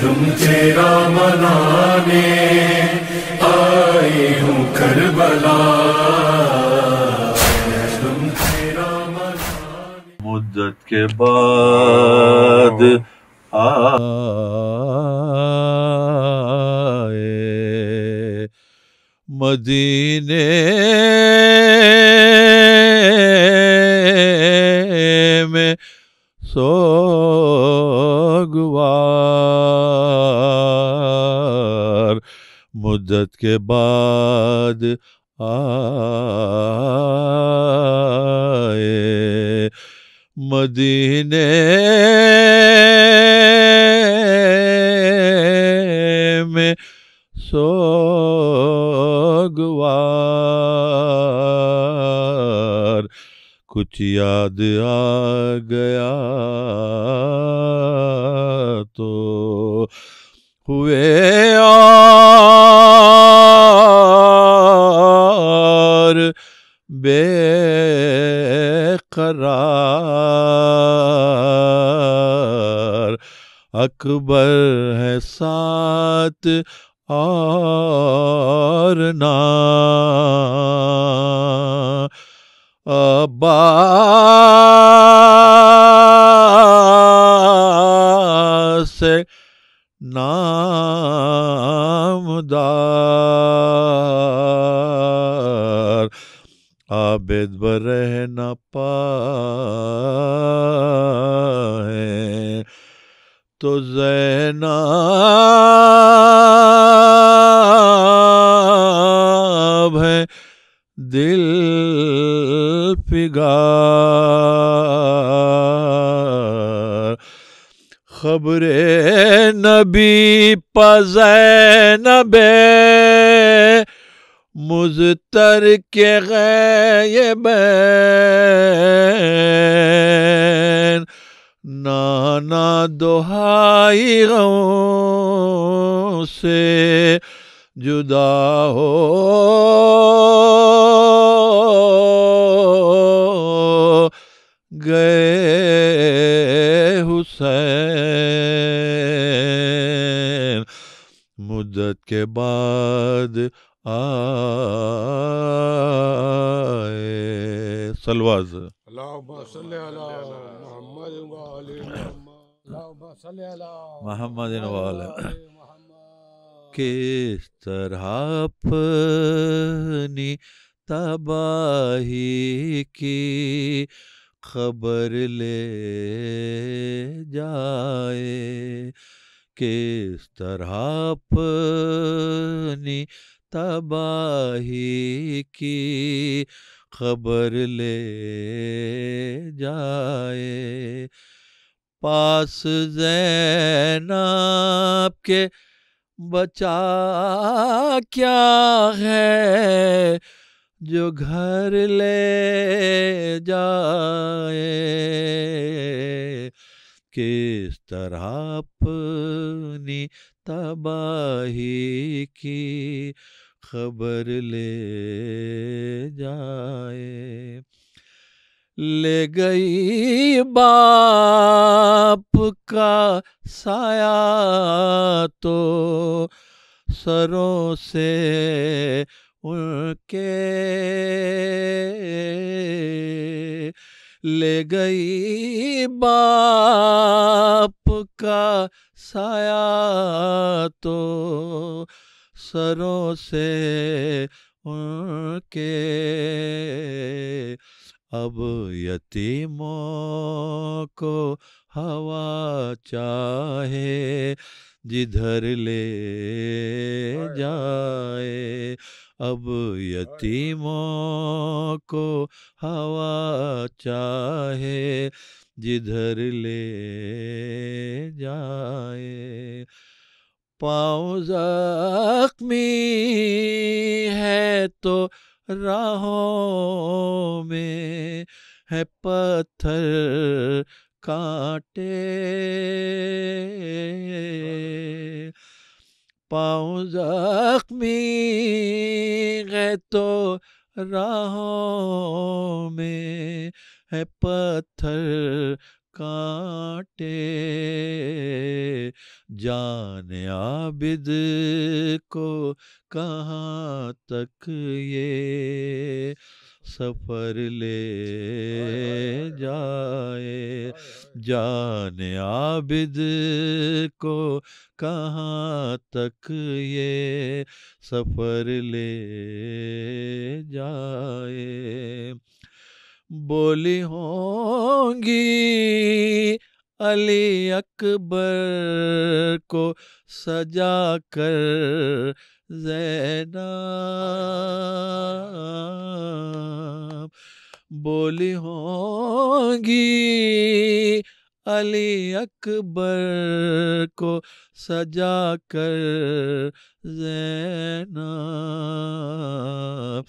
तुम तेरा मनाने आई हूँ करबला। मुद्दत के बाद आए मदीने। में सोगवार मुद्दत के बाद आए। मदीने में सोगवार। कुछ याद आ गया तो हुए बेकरार अकबर है साथ और ना। अब्बास नामदार आबिद बरह न पाए। तो जैनाब है दिल पिगार खबरे नबी पजैनबे मुजतर के गैबैन नाना दोहाई से जुदा हो। गए हुसैन मुद्दत के बाद आए। सलवाज। मुहम्मद। वाले किस तरह अपनी तबाही की खबर ले जाए? किस तरह अपनी तबाही की खबर ले जाए। पास जैनब के बचा क्या है? जो घर ले जाए। किस तरह अपनी तबाही की खबर ले जाए। ले गई बाप का साया तो सरों से उनके ले गई बाप का साया तो सरों से उनके। अब यतीमों को हवा चाहे जिधर ले जाए। अब यतीमों को हवा चाहे जिधर ले जाए। पाँव जख्मी है तो राहों में है पत्थर कांटे। पाँव जख्मी है तो राहों में है पत्थर कांटे। जान आबिद को कहाँ तक ये सफ़र ले जाए? जान आबिद को कहाँ तक ये सफ़र ले जाए? बोली होंगी, अली अकबर को सजा कर जैनब। बोली होंगी, अली अकबर को सजा कर जैनब।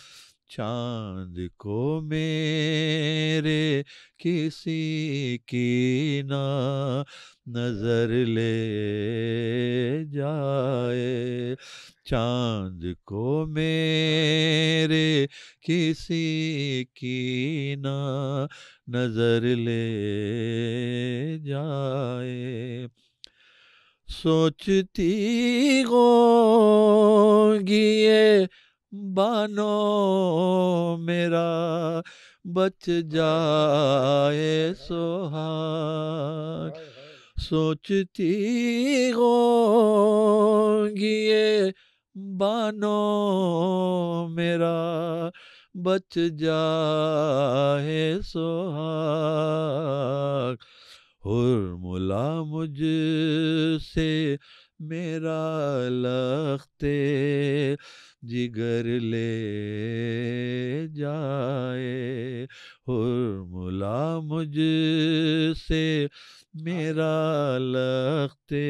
चाँद को मेरे किसी की ना नज़र ले जाए। चाँद को मेरे किसी की ना नज़र ले जाए। सोचती होंगी ये बानो मेरा बच जाए सुहाग। सोचती होंगी ये बानो मेरा बच जाए सुहाग। हुरमुला मुझसे मेरा लखते जिगर ले जाए। हुरमुला मुझसे मेरा लखते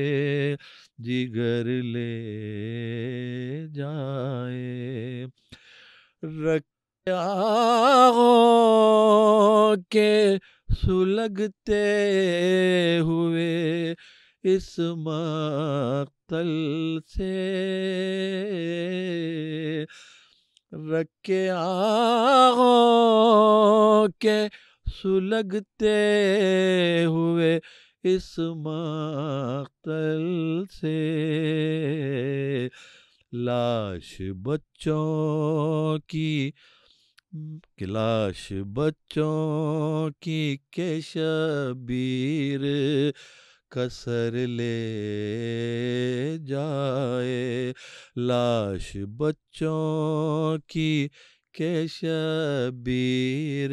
जिगर ले जाए। रखो के सुलगते हुए इस मक्तल से रखे आगो के सुलगते हुए इस मक्तल से? लाश बच्चों की, लाश बच्चों की के शबीर कसर ले जाए। लाश बच्चों की के शबीर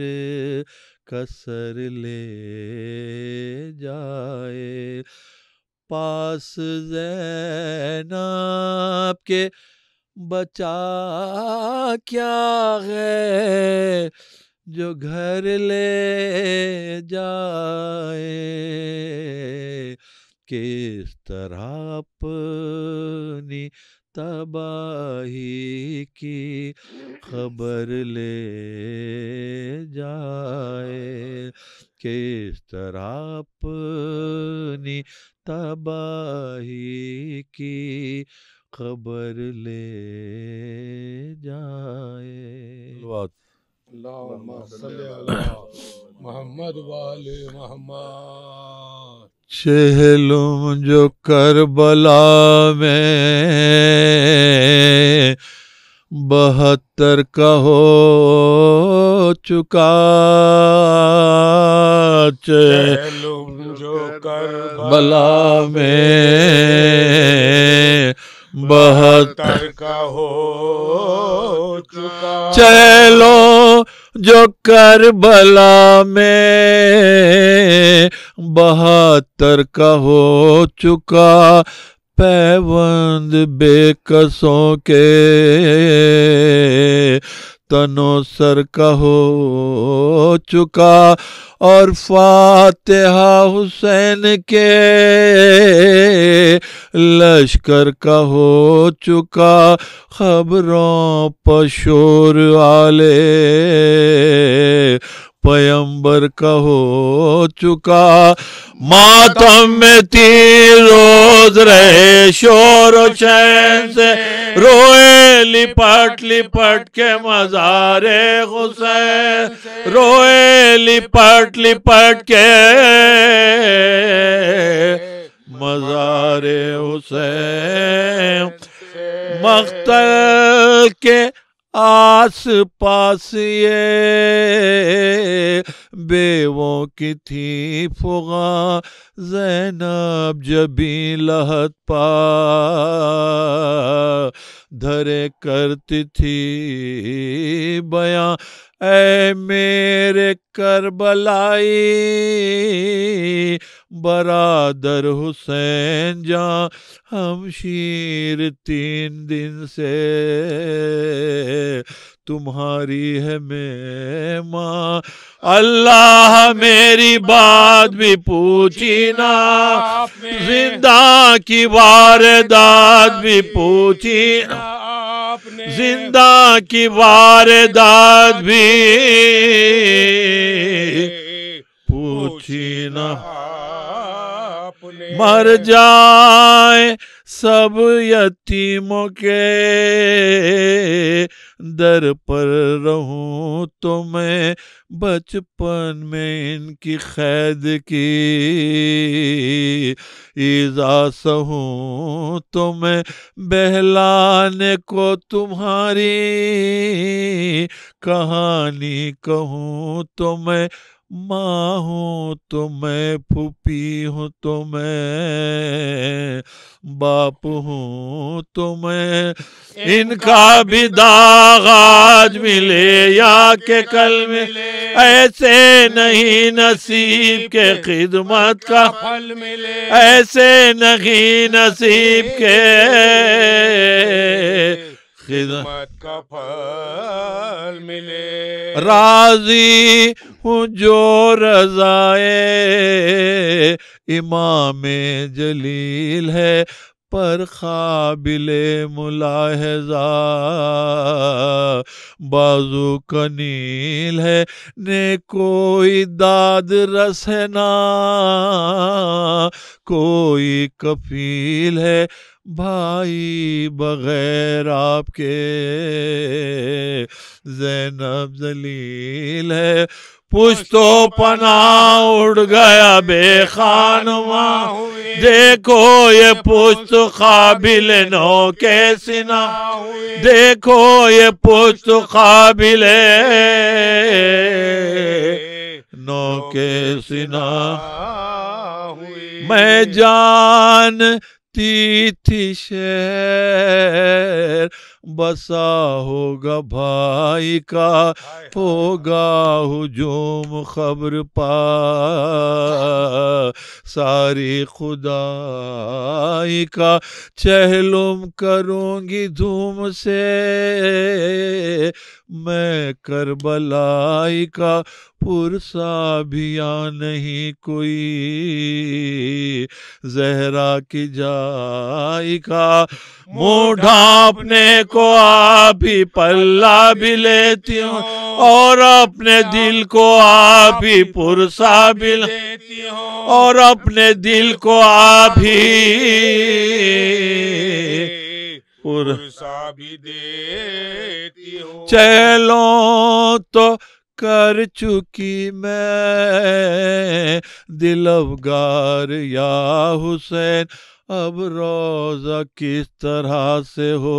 कसर ले जाए। पास जैनब के बचा क्या है? जो घर ले जाए। किस तरह अपनी तबाही की खबर ले जाए? किस तरह अपनी तबाही की खबर ले जाए? मोहम्मद वाले मोहम्मद चहलुम जो करबला में बहत्तर का हो चुका। चहल चहलुम जो कर बला में बहत्तर तर का हो चुका। चलो जो कर करबला में बहत्तर का हो चुका पैबंद बेकसों के तनो सर कहो चुका और फातिहा हुसैन के लश्कर का हो चुका, खबरों पशोर आले पयंबर का हो चुका। मातम में तीन रोज रहे शोर चैन से रोए लिपट लिपट के मजारे हुसैन। रोए लिपट लिपट के मजारे हुसैन। मख्तल के आस पास ये बेवों की थी फुगा। जैनब जबी लहत पा। धरे करती थी बयां। ऐ मेरे करबलाई। बरादर हुसैन जा हम शीर तीन दिन से। तुम्हारी है मैं माँ अल्लाह मेरी बात भी पूछी ना। ज़िंदा की वारदात भी पूछी ज़िंदा की वारदात भी पूछी ना। मर जाए सब यतीमों के दर पर रहूँ तो मैं बचपन में इनकी कैद की। ईजा सहूं तो मैं बहलाने को तुम्हारी कहानी कहूँ तो मैं माँ हूँ तो मैं फूफी हूँ तो मैं बाप हूँ तो मैं। इनका भी दाग आज मिले या के कल मिले ऐसे नहीं नसीब के खिदमत का फल मिले। ऐसे नहीं नसीब के खिदमत मत का फल मिले। राज़ी हूँ जो रजाए, इमाम जलील है, पर काबिले मुलाहजा बाजू कनील है, ने कोई दाद रस है ना। कोई कफील है भाई बगैर आपके जैनब जलील है। पुश्तो पना उड़ गया बेखानुमा देखो ये पुश्त काबिल नो के सिना देखो ये पुश्त काबिल नो के सिना मैं जानती थी शेर बसा होगा भाई का होगा हुजूम खबर पा सारी खुदाई का चहलुम करूँगी धूम से। मैं करबलाई का पुरसा भी या नहीं कोई। जहरा की जाई का मुँह को आप ही पल्ला भी लेती हूँ, और अपने दिल को आप ही पुरसा भी लेती हूँ और अपने दिल को आप ही पुर। देती चलो तो कर चुकी मैं दिलवगार या हुसैन अब रोजा किस तरह से हो?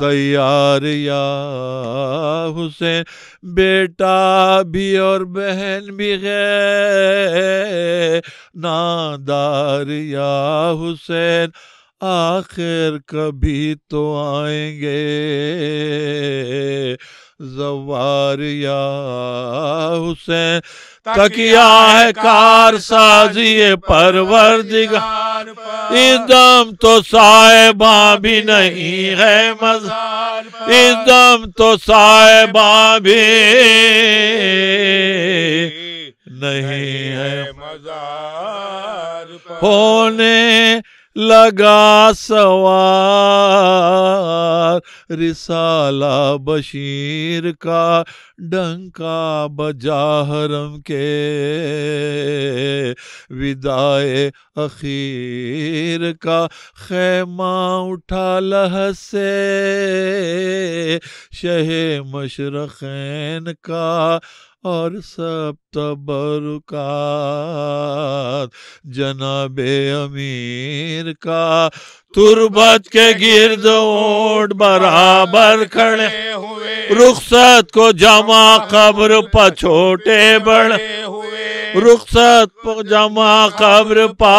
तैयार या हुसैन बेटा भी और बहन भी है नादार या हुसैन आखिर कभी तो आएँगे। जवार या हुसैन तकिया है कार साजिए परवरदिगार इस दम तो साहेबा भी नहीं है मजार इस दम तो साहेबा भी नहीं है मजार होने लगा सवार। रिसाला बशीर का डंका बजा हरम के। विदाए अखीर का खैमा उठा लह से। शहे मशरखैन का और सब तबरुकात जनाबे अमीर का। तुरबत के गिर्द ओट बराबर खड़े हुए रुखसत को जमा कब्र पछोटे बड़े। हुए रुखसत को जमा कब्र पा,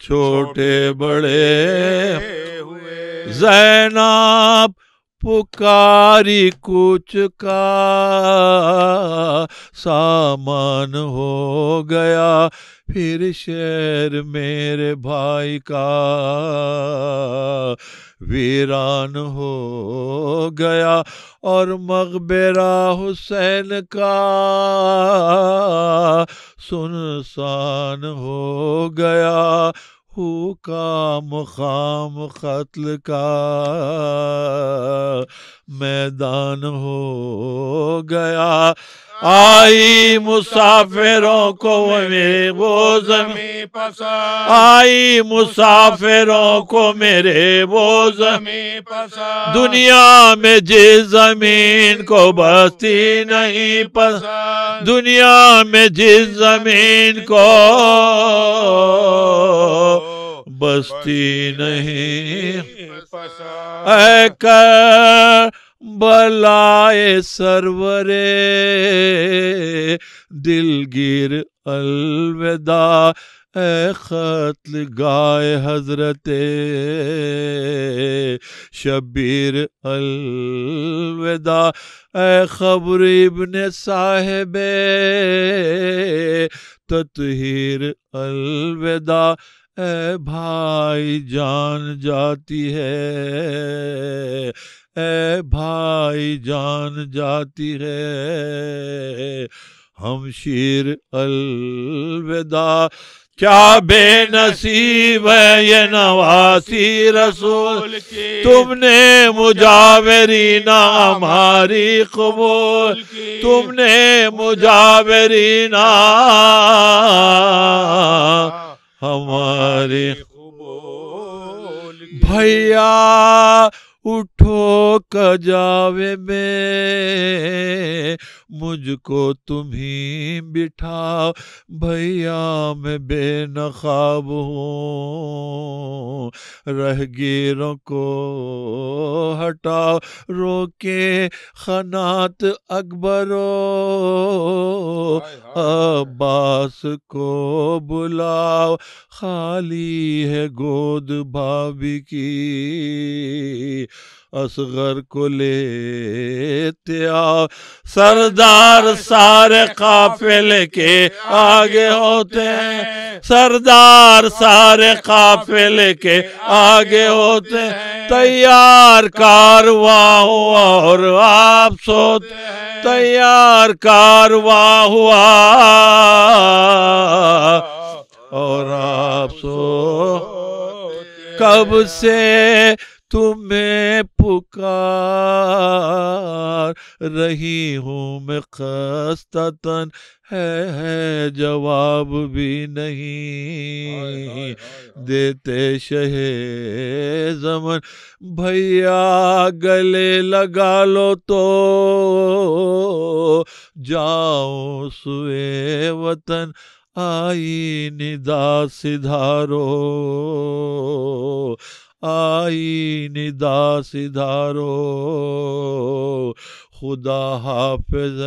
छोटे बड़े। हुए जैनाब पुकारी कुछ का सामान हो गया। फिर शेर मेरे भाई का वीरान हो गया और मकबरा हुसैन का सुनसान हो गया। हु का मुकाम कत्ल का मैदान हो गया आई मुसाफिरों को मेरे वो जमी पसंद आई मुसाफिरों को मेरे वो जमी पसंद दुनिया में जिस ज़मीन को बस्ती नहीं पस पसंद दुनिया में जिस ज़मीन को बस्ती नहीं। ऐ कर बलाए सरवरे दिलगिर अलविदा। ए खत्ल गाय हज़रत शबीर अलविदा। खबर इब्न साहिब, ततहीर अलविदा। ए भाई जान जाती है ए भाई जान जाती है। हम शीर अलविदा। क्या बेनसीब है ये नवासी रसूल। तुमने मुजावरीना हमारी कबूल। तुमने मुजावरीना हमारी कबूल भैया उठो कजावे में। मुझको तुम ही बिठाओ भैया मैं बेनकाब हूँ। रहगीरों को हटाओ रोके खनात अकबरो। अब्बास को बुलाओ खाली है गोद भाभी की। असगर को लेते आओ सरदार सारे काफिले के आगे होते हैं। सरदार सारे काफिले के आगे होते हैं। तैयार कारवा हुआ और आप सोते तैयार कारवा हुआ और आप सो। कब से तुम्हें पुकार रही हूँ मैं खस्ततन है, है जवाब भी नहीं देते शहे जमन भैया गले लगा लो तो जाओ सुए वतन आई निदा सिधारो। आई निदा सिधारो खुदा हाफिज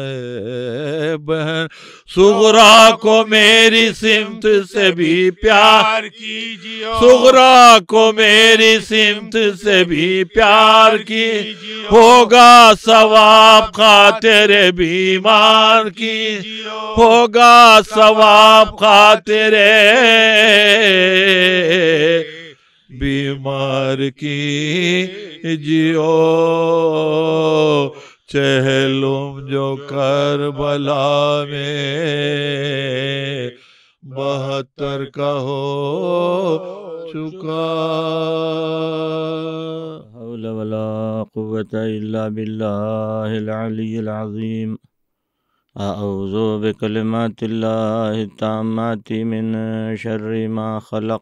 बहन। सुगरा को मेरी सिमत से भी प्यार कीजिए सुगरा को मेरी सिमत से भी प्यार की होगा सवाब तेरे बीमार की होगा सवाब तेरे बीमार की जियो, चहलुम जो कर भला में, बहत्तर का हो चुका। बिल्लाजीम अऊज़ो बिकलमत तामती मिन शर्र मा खलक़।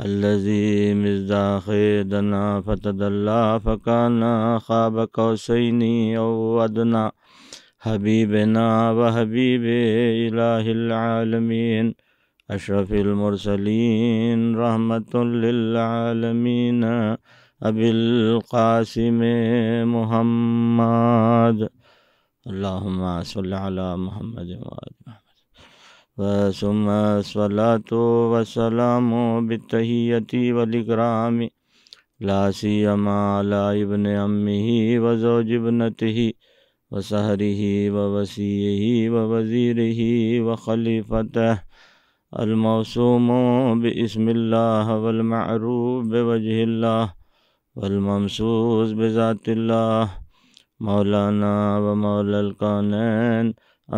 अल्लज़ीम दाखना फ़तदल्ला फ़काना ख़ाब कौसैनी अदना हबीबना व हबीब इलामीन अशरफिलमरसलिन रहमतलमीन अबिलकासिम महम्मद अल्लाम सल महमद वसुम सलातो वसलामो बितहियति वलिक्रामि लासी अमाला इबन अम्मी वजोजिबनति वसहरी वसी वज़ीर वखलीफत अलमौसूम बसमिल्ला वलमरूब वजहिल्ला वलममसूस बज़ातिल्ला मौलाना व मौलकानैन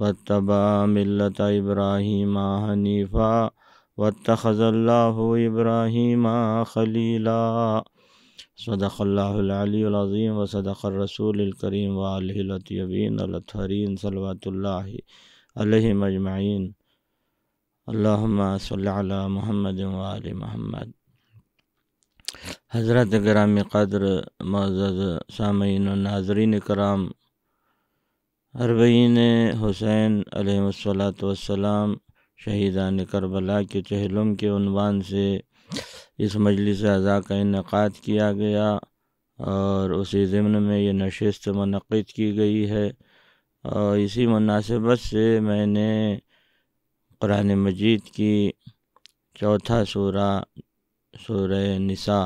वतबा मिलत इब्राहिम हनीफ़ा वतखज़ल्लाह इब्राहिम खलीला। सदक़ल्लाज़ीम व सदक़रसूलकरीम वालबीन अलतरीन सलवातल्ला मजमाइन अल्लाम महमद वाल महमद हज़रत ग्राम कदर मजद साम नाजरीन कराम अरबईन हुसैन वसलाम शहीदान करबला के चहलम के उनवान से इस मजलिस अज़ा का इनका किया गया और उसी ज़मन में ये नशस्त मनद की गई है। और इसी मुनासिबत से मैंने कुरान मजीद की चौथा सूरा सूर निसा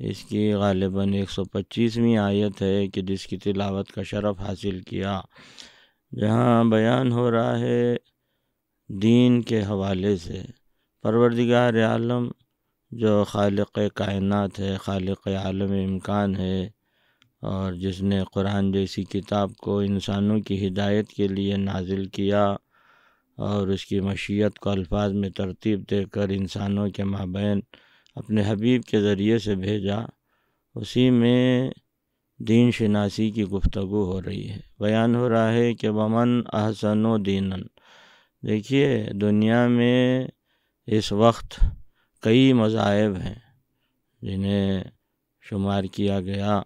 इसकी गालिबा एक सौ पच्चीसवीं आयत है कि जिसकी तिलावत का शरफ़ हासिल किया। जहाँ बयान हो रहा है दीन के हवाले से। परवरदिगार आलम, जो खालिक कायनात है, खालिक आलम इम्कान है, और जिसने कुरान जैसी किताब को इंसानों की हिदायत के लिए नाजिल किया, और उसकी मशीयत को अल्फाज में तरतीब देकर इंसानों के माबैन अपने हबीब के ज़रिए से भेजा, उसी में दीन शनासी की गुफ्तु हो रही है। बयान हो रहा है कि वमन अहसन दीनन। देखिए, दुनिया में इस वक्त कई मज़ाहब हैं जिन्हें शुमार किया गया।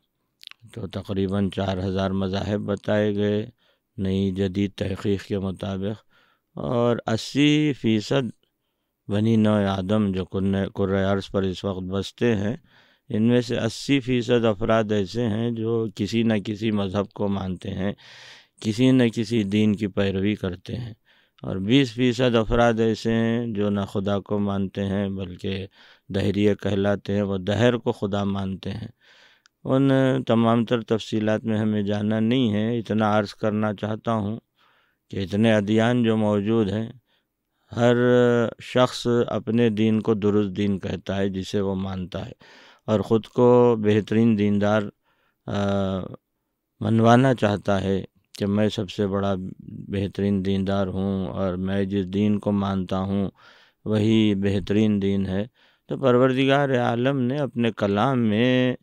तो तकरीबन चार हज़ार मज़ाहब बताए गए, नई जदीद तहकीक़ के मुताबिक, और अस्सी फ़ीसद बनी नौ आदम जो कुर्रस पर इस वक्त बसते हैं, इनमें से अस्सी फ़ीसद अफराद ऐसे हैं जो किसी न किसी मज़हब को मानते हैं, किसी न किसी दीन की पैरवी करते हैं। और बीस फ़ीसद अफराद ऐसे हैं जो न खुदा को मानते हैं, बल्कि दहरिए कहलाते हैं, वो दहर को खुदा मानते हैं। उन तमाम तर तफसीलात में हमें जाना नहीं है, इतना अर्ज़ करना चाहता हूँ कि इतने अदियान जो मौजूद हैं हर शख्स अपने दीन को दुरुस्त दीन कहता है, जिसे वो मानता है। और ख़ुद को बेहतरीन दीनदार मनवाना चाहता है कि मैं सबसे बड़ा बेहतरीन दीनदार हूँ और मैं जिस दीन को मानता हूँ, वही बेहतरीन दीन है। तो परवरदिगार आलम ने अपने कलाम में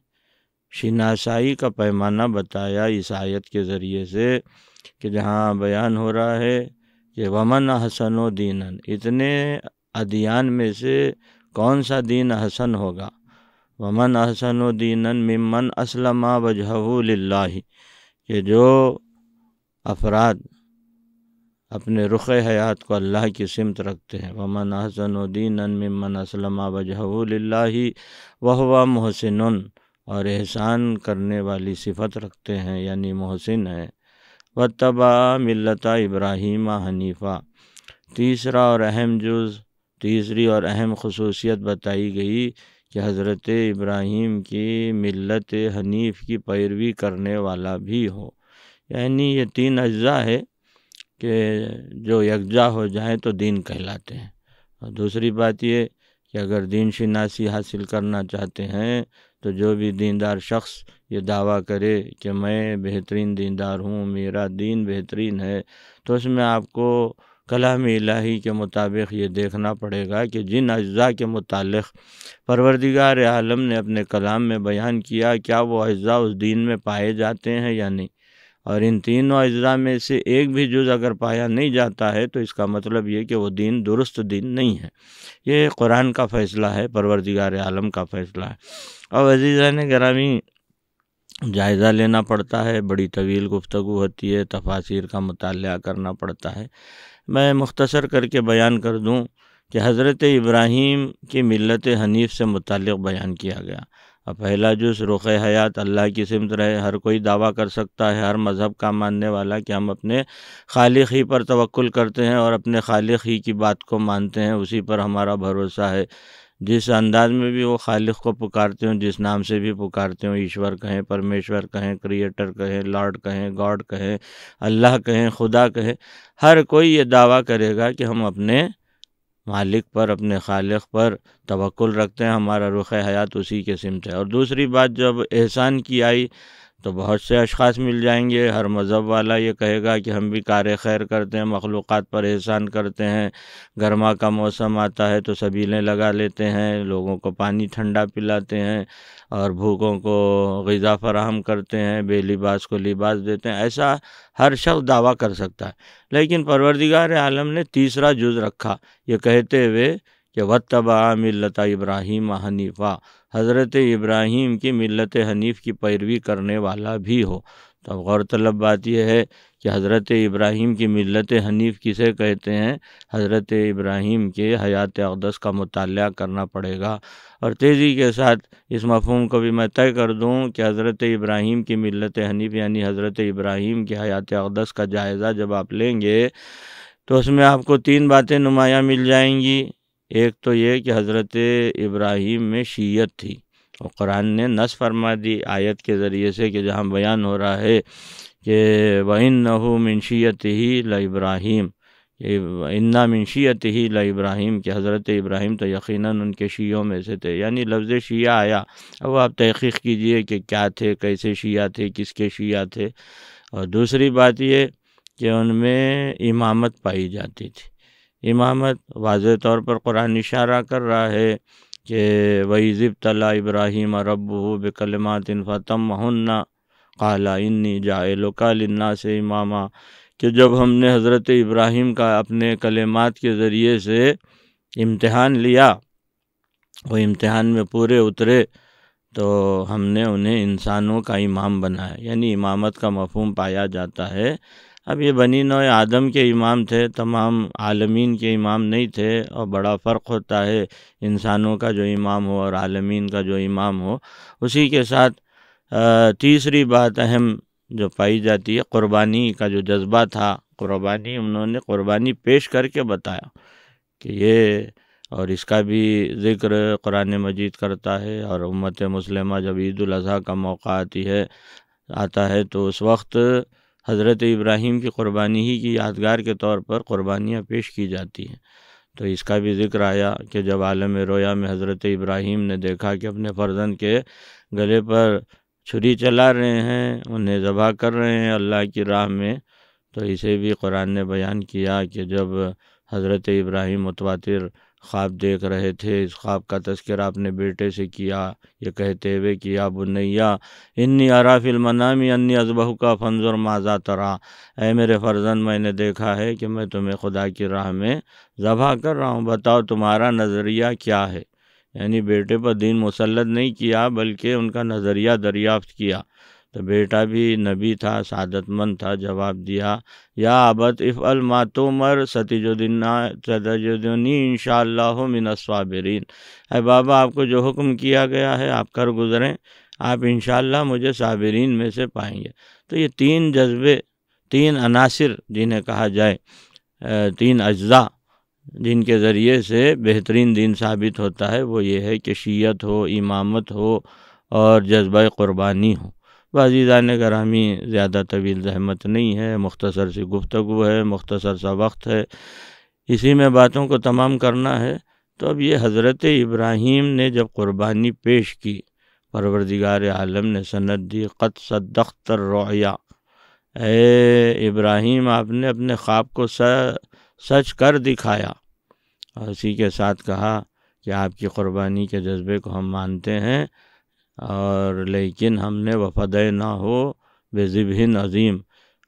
शिनासाई का पैमाना बताया इस आयत के ज़रिए से कि जहाँ बयान हो रहा है कि वमन हसन दीनन। इतने अदियान में से कौन सा दीन हसन होगा? वमन हसन दीनन मिमन असलमा वजहू कि जो अफराद अपने रुख हयात को अल्लाह की सिमत रखते हैं। वमन हसन दीन मिमन असलमा वजहू लाही वह मोहसिन और एहसान करने वाली सिफत रखते हैं, यानी मोहसिन है। व तबा मिलता इब्राहिम हनीफ़ा। तीसरा और अहम जुज़, तीसरी और अहम खसूसियत बताई गई कि हज़रत इब्राहीम की मिलत हनीफ़ की पैरवी करने वाला भी हो। यानी ये तीन अज्जा है कि जो यकजा हो जाए तो दीन कहलाते हैं। और दूसरी बात ये कि अगर दीन शिनासी हासिल करना चाहते हैं तो जो भी दीनदार शख्स ये दावा करे कि मैं बेहतरीन दीनदार हूँ, मेरा दीन बेहतरीन है तो उसमें आपको कलाम इलाही के मुताबिक ये देखना पड़ेगा कि जिन अज्जा के मुतालिक परवरदिगार आलम ने अपने कलाम में बयान किया, क्या वो अज्जा उस दीन में पाए जाते हैं या नहीं। और इन तीनों अज्जा में से एक भी जुज़ अगर पाया नहीं जाता है तो इसका मतलब ये कि वो दीन, दुरुस्त दीन नहीं है। ये कुरान का फ़ैसला है, परवरदिगार आलम का फ़ैसला है। और अजीज़ा ने ग्रामी, जायज़ा लेना पड़ता है, बड़ी तवील गुफ्तु होती है, तफासिर का मताल करना पड़ता है। मैं मुख्तसर करके बयान कर दूँ कि हज़रत इब्राहीम की मिलत हनीफ से मुतल बयान किया गया। अब पहला जुज़ रुख हयात, अल्लाह की सिमत रहे, हर कोई दावा कर सकता है, हर मज़हब का मानने वाला कि हम अपने खालिक ही पर तवक्ल करते हैं और अपने खालिक ही की बात को मानते हैं, उसी पर हमारा भरोसा है। जिस अंदाज में भी वो खालिक को पुकारते हो, जिस नाम से भी पुकारते हो, ईश्वर कहें, परमेश्वर कहें, क्रिएटर कहें, लॉर्ड कहें, गॉड कहें, अल्लाह कहें, खुदा कहें, हर कोई ये दावा करेगा कि हम अपने मालिक पर, अपने खालिक पर तवक्ल रखते हैं, हमारा रुख हयात उसी के सिमत है। और दूसरी बात, जब एहसान की आई तो बहुत से अशख़ास मिल जाएँगे। हर मज़हब वाला ये कहेगा कि हम भी कार खैर करते हैं मखलूक़ पर एहसान करते हैं। गर्मा का मौसम आता है तो सबीलें लगा लेते हैं, लोगों को पानी ठंडा पिलाते हैं और भूखों को गज़ा फराहम करते हैं, बेलिबास को लिबास देते हैं। ऐसा हर शख्स दावा कर सकता है। लेकिन परवरदिगार आलम ने तीसरा जुज़ रखा। ये कहते हुए कि वतबा मिलत इब्राहिम हनीफ़ा। हज़रत इब्राहीम की मिलत हनीफ़ की पैरवी करने वाला भी हो। तो अब गौरतलब बात यह है कि हज़रत इब्राहीम की मिलत हनीफ़ किसे कहते हैं? हज़रत इब्राहीम के हयात अकदस का मताल करना पड़ेगा। और तेज़ी के साथ इस मफहम को भी मैं तय कर दूँ कि हज़रत इब्राहीम की मिलत हनीफ़ यानी हज़रत इब्राहिम के हयात अकदस का जायज़ा जब आप लेंगे तो उसमें आपको तीन बातें नुमायाँ मिल जाएँगी। एक तो ये कि हज़रत इब्राहीम में शीयत थी और कुरान ने नस फरमा दी आयत के ज़रिए से कि जहाँ बयान हो रहा है कि वन नहू मिनशियत ही ल इब्राहीम इन्ना मिनशियत ही ल इब्राहीम कि हज़रत इब्राहीम तो यकीनन उनके शीयों में से थे। यानी लफ्ज़ शिया आया। अब आप तहकीक कीजिए कि क्या थे, कैसे शिया थे, किसके शिया थे। और दूसरी बात ये कि उनमें इमामत पाई जाती थी। इमामत वाज तौर पर कुरान इशारा कर रहा है कि वही ज़िब तला इब्राहीम रब बेकलमात फ़तम हन्ना काला इन्नी जालुकालन्ना से इमामा। कि जब हमने हज़रत इब्राहिम का अपने कलेमात के ज़रिए से इम्तहान लिया, वो इम्तहान में पूरे उतरे तो हमने उन्हें इंसानों का इमाम बनाया। यानी इमामत का मफहम पाया जाता है अब ये बनी नौ आदम के इमाम थे, तमाम आलमीन के इमाम नहीं थे, और बड़ा फ़र्क होता है इंसानों का जो इमाम हो और आलमीन का जो इमाम हो। उसी के साथ तीसरी बात अहम जो पाई जाती है, क़ुरबानी का जो जज्बा था, क़ुरबानी उन्होंने क़ुरबानी पेश करके बताया कि ये, और इसका भी ज़िक्र कुरान मजीद करता है, और उम्मत मुसलमा जब ईद का मौका आती है, आता है तो उस वक्त हज़रत इब्राहीम की क़ुरबानी ही की यादगार के तौर पर क़ुरबानियाँ पेश की जाती हैं। तो इसका भी ज़िक्र आया कि जब आलम रोया में हज़रत इब्राहीम ने देखा कि अपने फ़र्जंद के गले पर छुरी चला रहे हैं, उन्हें ज़बा कर रहे हैं अल्लाह की राह में तो इसे भी कुरान ने बयान किया कि जब हज़रत इब्राहीम मुतवातिर ख्वाब देख रहे थे। इस ख्वाब का तस्करा अपने बेटे से किया। ये कहते हुए कि, या बुनैया, इन्नी अराफिल मनामी अन्नी अजबहू का फंजर माजा तरा। ए मेरे फर्जन मैंने देखा है कि मैं तुम्हें खुदा की राह में ज़बह कर रहा हूँ। बताओ तुम्हारा नज़रिया क्या है? यानी बेटे पर दीन मुसलत नहीं किया, बल्कि उनका नज़रिया दरियाफ्त किया। तो बेटा भी नबी था, सादतमंद था, जवाब दिया, या अबत इफ़ अल मातुमर सतीजुद्दीना सतजुद्दीनी इन मिनस्वाबरीन अरे बाबा, आपको जो हुक्म किया गया है, आप कर गुज़रें, आप इन मुझे साबरीन में से पाएँगे। तो ये तीन जज्बे, तीन अनासर जिन्हें कहा जाए तीन अज्जा जिनके ज़रिए से बेहतरीन दिन साबित होता है, वो ये है कि शीयत हो, इमामत हो और जज्बा क़ुरबानी हो। ने करामी ज़्यादा तवील जहमत नहीं है, मुख्तसर सी गुफ्तु है, मुख्तसर सा वक्त है। इसी में बातों को तमाम करना है। तो अब ये हज़रत इब्राहीम ने जब क़ुरबानी पेश की, परवरदिगार आलम ने सनद दी क़त सदख्तर रोया ए इब्राहीम, आपने अपने ख्वाब को सच कर दिखाया। और इसी के साथ कहा कि आपकी क़ुरबानी के जज्बे को हम मानते हैं। और लेकिन हमने वफद ना हो बेज़िबन अज़ीम।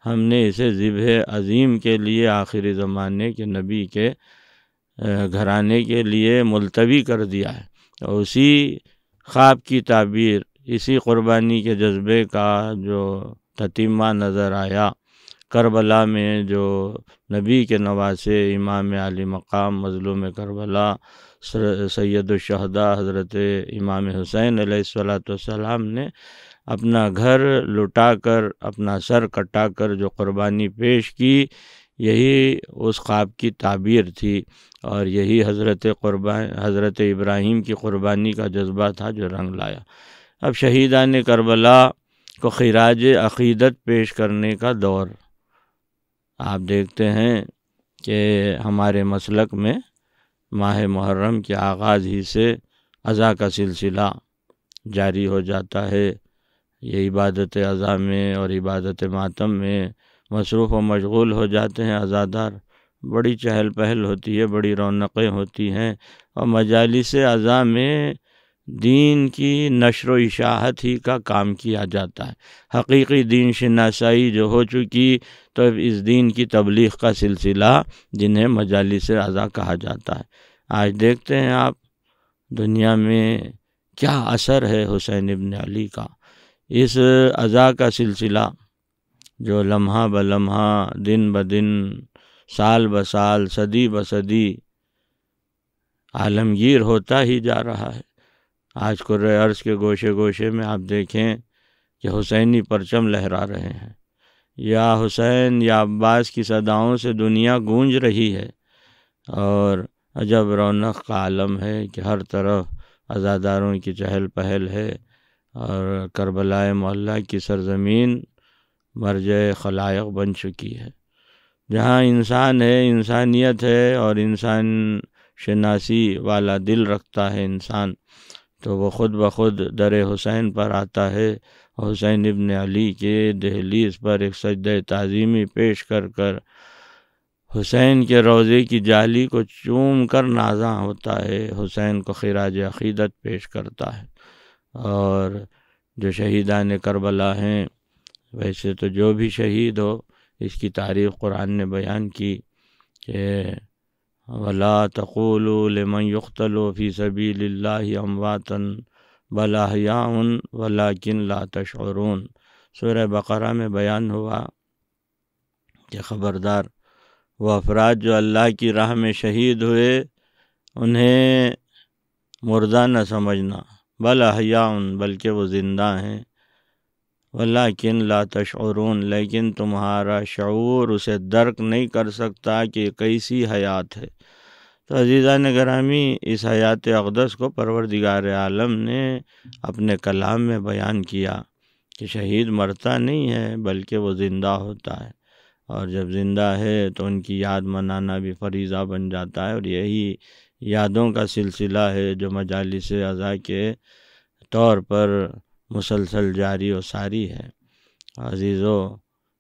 हमने इसे ज़िब अज़ीम के लिए आखिरी ज़माने के नबी के घराने के लिए मुलतवी कर दिया है। और उसी ख्वाब की ताबीर, इसी क़ुरबानी के जज्बे का जो ततीमा नज़र आया करबला में जो नबी के नवासे इमाम आली मकाम मज़लूम करबला सैदुलशहदा हज़रत इमाम हुसैन सलाम ने अपना घर लुटा कर अपना सर कटा कर जो क़ुरबानी पेश की, यही उस ख्वाब की ताबीर थी। और यही हज़रत क़ुरबान हज़रत इब्राहीम की क़ुरबानी का जज्बा था जो रंग लाया। अब शहीदान करबला को खराज अक़ीदत पेश करने का दौर आप देखते हैं कि हमारे मसलक में माह मुहर्रम के आगाज़ ही से अज़ा का सिलसिला जारी हो जाता है। ये इबादत अज़ा में और इबादत मातम में मसरूफ़ व मशगूल हो जाते हैं। अज़ादार बड़ी चहल पहल होती है, बड़ी रौनक़ें होती हैं और मजालिस अज़ा में दीन की नशर इशाहत ही का काम किया जाता है। हकीकी दीन शनासाई जो हो चुकी तो इस दीन की तबलीग का सिलसिला जिन्हें मजालिस अज़ा कहा जाता है। आज देखते हैं आप दुनिया में क्या असर है हुसैन इबन अली का। इस अज़ा का सिलसिला जो लम्हा ब लम्हा, दिन ब दिन, साल ब साल, सदी ब सदी आलमगीर होता ही जा रहा है। आज कुर्र अर्ज़ के गोशे गोशे में आप देखें कि हुसैनी परचम लहरा रहे हैं। या हुसैन, या अब्बास की सदाओं से दुनिया गूंज रही है। और अजब रौनक का आलम है कि हर तरफ़ अज़ादारों की चहल पहल है और करबलाए मोहल्ला की सरजमीन मरज खलायक बन चुकी है। जहाँ इंसान है, इंसानियत है और इंसान शनासी वाला दिल रखता है इंसान। तो वो ख़ुद ब खुद दर हुसैन पर आता है। हुसैन इबन अली के दहलीज पर एक सजद तज़ीमी पेश कर कर हुसैन के रोज़े की जाली को चूम कर नाजा होता है। हुसैन को खराज अक़ीदत पेश करता है। और जो शहीदान करबला हैं, वैसे तो जो भी शहीद हो, इसकी तारीफ़ कुरान ने बयान की कि वला तक़ूलमन युख्तलो फ़ी सबील अमवातन बलाहयान वलाकिन ला तशरून सूर बकरा में बयान हुआ कि ख़बरदार वो अफराद जो अल्लाह की राह में शहीद हुए उन्हें मुर्दा न समझना बल अहयान बल्कि वो ज़िंदा हैं वलाकिन ला तशरून लेकिन तुम्हारा शूर उसे दर्क नहीं कर सकता कि कैसी हयात है तो अजीज़ा ने ग्रामी इस हयात अकदस को परवरदिगार आलम ने अपने कलाम में बयान किया कि शहीद मरता नहीं है, बल्कि वो ज़िंदा होता है। और जब ज़िंदा है तो उनकी याद मनाना भी फरीज़ा बन जाता है और यही यादों का सिलसिला है जो मजालस अज़ा के तौर पर मुसलसल जारी और सारी है। अजीज़ो,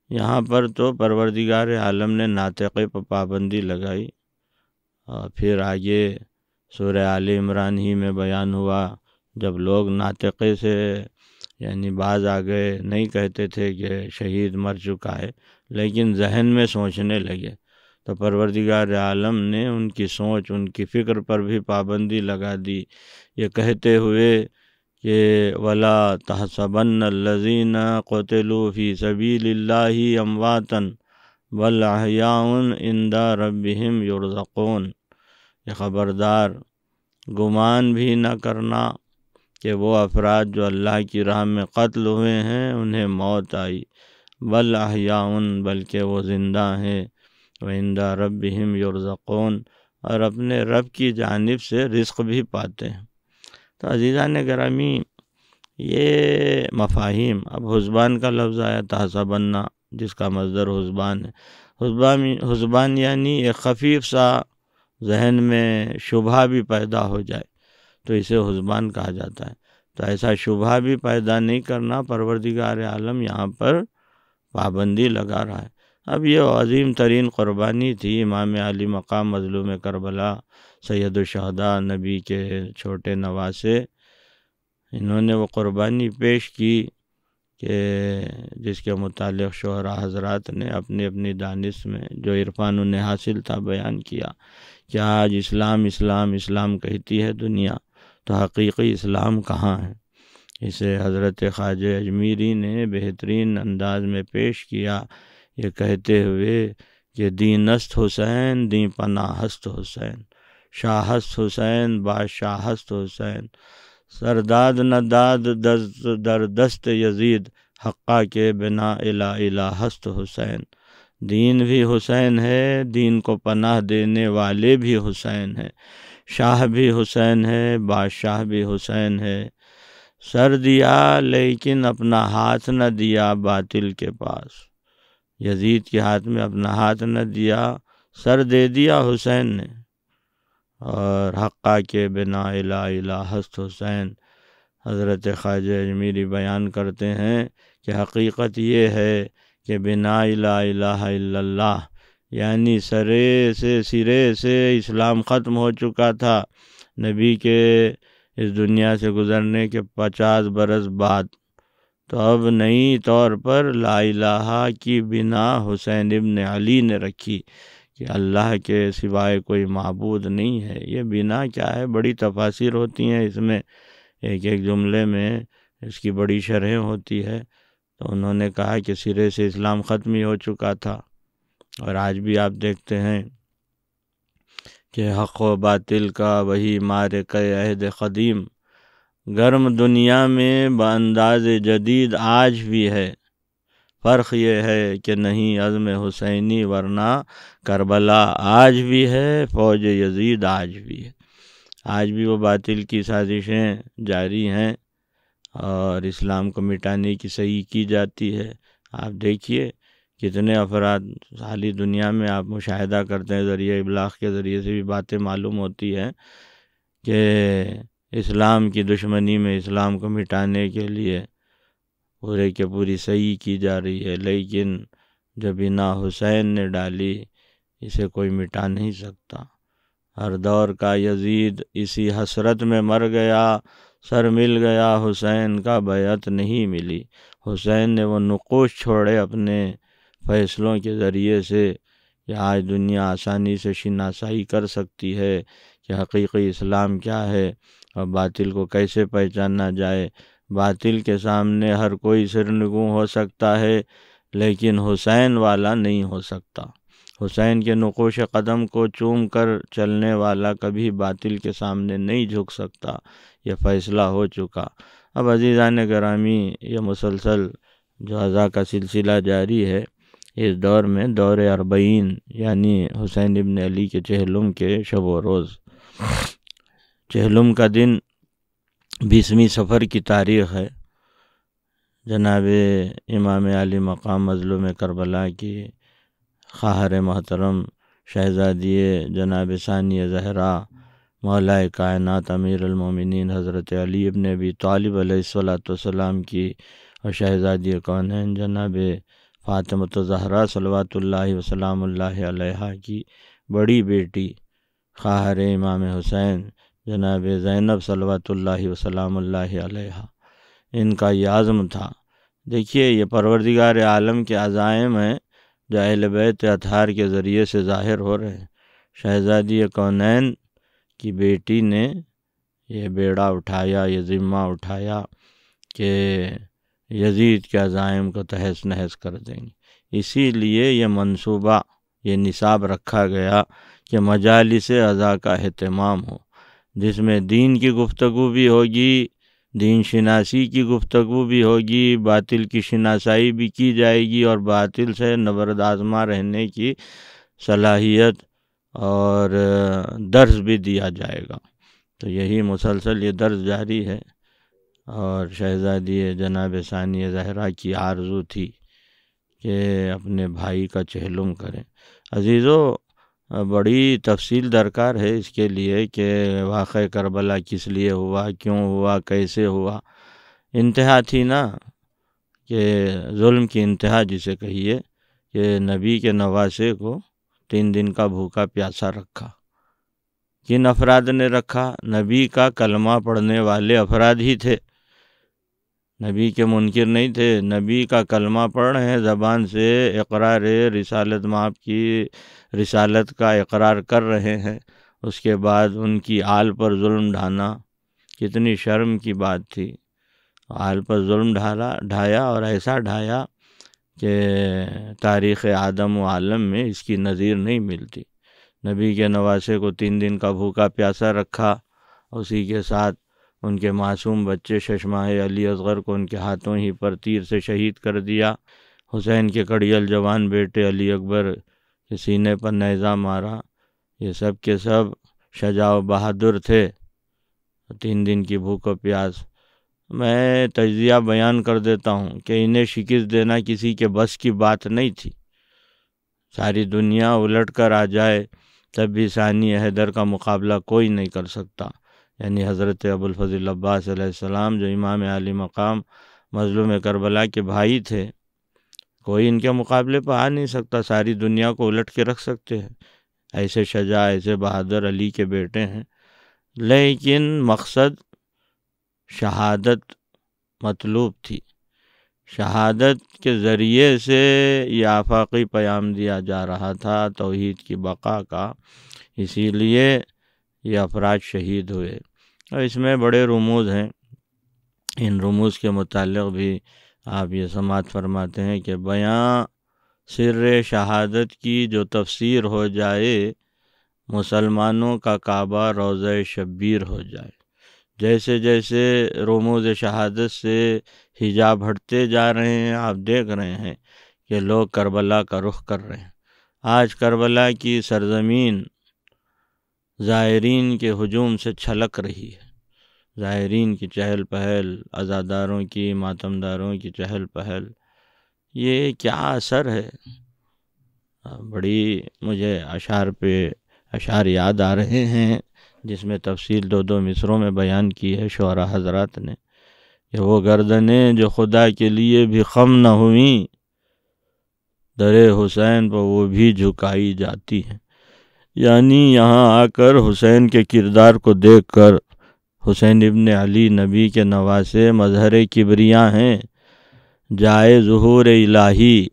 यहाँ पर तो परवरदिगार आलम ने नातक़े पर पाबंदी लगाई फिर आगे सूर आल इमरान ही में बयान हुआ, जब लोग नातक़े से, यानी बाज आ गए, नहीं कहते थे कि शहीद मर चुका है, लेकिन जहन में सोचने लगे। तो परवरदिगार आलम ने उनकी सोच, उनकी फ़िक्र पर भी पाबंदी लगा दी। ये कहते हुए कि, वला तहसबन लजीन क़तलू फ़ी सबीलिल्लाहि अमवातन। बल अहयाउन इंदा रबिहिम युरज़क़ून ये ख़बरदार गुमान भी न करना कि वो अफराद जो अल्लाह की राह में कत्ल हुए हैं, उन्हें मौत आई। बल बल्कि वो ज़िंदा हैं। वंदा रबिहिम युरज़क़ून, और अपने रब की जानब से रिस्क भी पाते हैं। तो अजीज़ा ने ग्रामी, ये मफाहिम, अब हुजबान का लफ्ज़ आया ताज़ा बनना जिसका मज़दर हुजबान है। हुजबान यानी एक खफीफ सा जहन में शुभा भी पैदा हो जाए तो इसे हुजबान कहा जाता है। तो ऐसा शुभा भी पैदा नहीं करना परवरदिगार आलम यहाँ पर पाबंदी लगा रहा है। अब ये अजीम तरीन क़ुरबानी थी, इमाम अली मकाम मजलूम करबला सैदुलशहदा नबी के छोटे नवासे। इन्होंने वो क़ुरबानी पेश की कि जिसके मुतालिक शहरा हजरात ने अपनी अपनी दानिश में जो इरफान उन्हें हासिल था बयान किया कि आज इस्लाम इस्लाम इस्लाम कहती है दुनिया तो हकीकी इस्लाम कहाँ है? इसे हज़रत ख्वाज अजमीरी ने बेहतरीन अंदाज में पेश किया। ये कहते हुए कि दीनस्त हुसैन दी पनाहस्त हुसैन, शाहस्त हुसैन, बादशाहस्त हुसैन सरदाद नदाद दस्त दर दस्त यजीद, हक्का के बिना इला इला हस्त हुसैन। दीन भी हुसैन है, दीन को पनाह देने वाले भी हुसैन हैं। शाह भी हुसैन है, बादशाह भी हुसैन है। सर दिया, लेकिन अपना हाथ न दिया बातिल के पास। यजीद के हाथ में अपना हाथ न दिया, सर दे दिया हुसैन ने। और हक्का के बिना इला इला हस्त हुसैन। हज़रत ख्वाज अजमीरी बयान करते हैं कि हकीकत ये है कि बिना इला इल्लल्लाह, यानी सरे से सिरे से इस्लाम ख़त्म हो चुका था। नबी के इस दुनिया से गुज़रने के पचास बरस बाद तो अब नई तौर पर ला की बिना हुसैन इब्न अली ने रखी। कि अल्लाह के सिवाय कोई मबूद नहीं है। ये बिना क्या है? बड़ी तफासिर होती हैं इसमें। एक एक जुमले में इसकी बड़ी शरह होती है। तो उन्होंने कहा कि सिरे से इस्लाम ख़त्म ही हो चुका था। और आज भी आप देखते हैं कि हक़ व बातिल का वही मार कहद क़दीम। गर्म दुनिया में बंदाज जदीद आज भी है। फ़र्क ये है कि नहीं अज़म हुसैनी, वरना करबला आज भी है, फ़ौज यजीद आज भी है। आज भी वो बातिल की साजिशें जारी हैं और इस्लाम को मिटाने की सही की जाती है। आप देखिए कितने अफराद हाली दुनिया में आप मुशाह करते हैं, ज़रिए इबलाग के ज़रिए से भी बातें मालूम होती हैं कि इस्लाम की दुश्मनी में इस्लाम को मिटाने के लिए पूरे के पूरी सही की जा रही है, लेकिन जब बिना हुसैन ने डाली, इसे कोई मिटा नहीं सकता। हर दौर का यजीद इसी हसरत में मर गया, सर मिल गया, हुसैन का बैत नहीं मिली। हुसैन ने वो नकोश छोड़े अपने फ़ैसलों के ज़रिए से, कि आज दुनिया आसानी से शिनासाई कर सकती है, कि हकीकी इस्लाम क्या है, और बातिल को कैसे पहचाना जाए बातिल के सामने हर कोई सिर नगू हो सकता है, लेकिन हुसैन वाला नहीं हो सकता। हुसैन के नकोश कदम को चूम कर चलने वाला कभी बातिल के सामने नहीं झुक सकता। यह फ़ैसला हो चुका। अब अजीज़ान ग्रामी ये मुसलसल जो अज़ा का सिलसिला जारी है, इस दौर में दौर अरबईन, यानी हुसैन इबन अली के चहलुम के शब रोज़। चहलुम का दिन बीसवीं सफ़र की तारीख़ है। जनाब इमाम अली मकाम मजलूम करबला की ख़ाहर मोहतरम शहज़ादी जनाब सानिया ज़हरा, मौलाए कायनात अमीरमिन हज़रत अली इब्न अबी तालिब सलाम की और शहज़ादी कौन जनाब फ़ातमत ज़हरा सलवातुल्लाह वसलाम की बड़ी बेटी, ख़ाहर इमाम हुसैन। जनाब ज़ैनब सलवातुल्लाह वसलाम इनका ये आज़म था। देखिए, ये परवरदिगार आलम के अज़ाइम हैं जो अहल बैत अतहार के ज़रिए से ज़ाहिर हो रहे हैं। शहज़ादी कौनैन की बेटी ने ये बेड़ा उठाया, ये ज़िम्मा उठाया कि यजीद के अज़ाइम को तहस नहस कर देंगे। इसीलिए ये मंसूबा, ये निसाब रखा गया कि मजालिस अज़ा का अहतमाम हो। जिसमें दीन की गुफ्तगु भी होगी, दीन शनासी की गुफ्तगु भी होगी, बातिल की शनासाई भी की जाएगी और बातिल से नबरद आज़मा रहने की सलाहियत और दर्ज भी दिया जाएगा। तो यही मुसलसल ये दर्ज जारी है और शहज़ादी जनाब सानिया ज़हरा की आरज़ू थी कि अपने भाई का चहलुम करें। अजीज़ों बड़ी तफसील दरकार है इसके लिए कि वाक़ करबला किस लिए हुआ, क्यों हुआ, कैसे हुआ। इंतहा थी ना कि जुल्म की इंतहा जिसे कहिए कि नबी के नवासे को तीन दिन का भूखा प्यासा रखा। किन अफराद ने रखा? नबी का कलमा पढ़ने वाले अफराद ही थे। नबी के मुनकर नहीं थे। नबी का कलमा पढ़ रहे हैं ज़बान से इकरार रिसालत माप की रिसालत का इकरार कर रहे हैं, उसके बाद उनकी आल पर जुल्म ढाना कितनी शर्म की बात थी। आल पर जुल्म ढाला, ढाया और ऐसा ढाया कि तारीख़ आदम व आलम में इसकी नज़ीर नहीं मिलती। नबी के नवासे को तीन दिन का भूखा प्यासा रखा, उसी के साथ उनके मासूम बच्चे शशमाह अली असगर को उनके हाथों ही पर तीर से शहीद कर दिया। हुसैन के कड़ियल जवान बेटे अली अकबर के सीने पर नैज़ा मारा। ये सब के सब शजाव बहादुर थे। तीन दिन की भूख और प्यास। मैं तजिया बयान कर देता हूँ कि इन्हें शिकस्त देना किसी के बस की बात नहीं थी। सारी दुनिया उलट कर आ जाए, तब भी सानी हैदर का मुकाबला कोई नहीं कर सकता। यानी हज़रत अबुलफ़ज़ल अब्बास जो इमाम आली मकाम, मजलूम करबला के भाई थे कोई इनके मुकाबले पर आ नहीं सकता, सारी दुनिया को उलट के रख सकते हैं। ऐसे शजा, ऐसे बहादुर अली के बेटे हैं। लेकिन मकसद शहादत मतलूब थी। शहादत के ज़रिए से ये आफाकी प्याम दिया जा रहा था, तोहद की बका का। इसीलिए ये अफराज शहीद हुए। और इसमें बड़े रमूज़ हैं। इन रमूज़ के मुतल भी आप ये समात फरमाते हैं कि बयां सिर शहादत की जो तफसीर हो जाए, मुसलमानों का काबा रोज़ शब्बीर हो जाए। जैसे जैसे रोमोज शहादत से हिजाब हटते जा रहे हैं, आप देख रहे हैं कि लोग करबला का रुख कर रहे हैं। आज करबला की सरजमीन ज़ायरीन के हजूम से छलक रही है। ज़ायरीन की चहल पहल अज़ादारों की, मातमदारों की चहल पहल, ये क्या असर है? बड़ी मुझे अशार पे अशार याद आ रहे हैं, जिसमें तफसील दो दो मिसरों में बयान की है शरा हजरात ने। कि वो गर्दनें जो खुदा के लिए भी खम न हुई, दर हुसैन पर वो भी झुकाई जाती हैं। यानी यहाँ आकर हुसैन के किरदार को देखकर हुसैन इब्न अली नबी के नवासे मजहर किबरिया हैं, जाए जहूर इलाही।